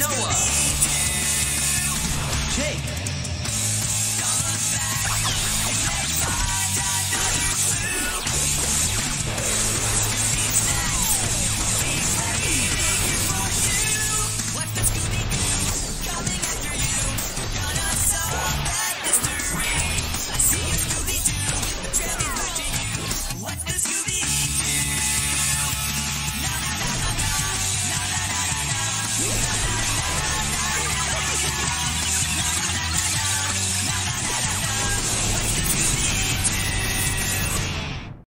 Noah, Jake.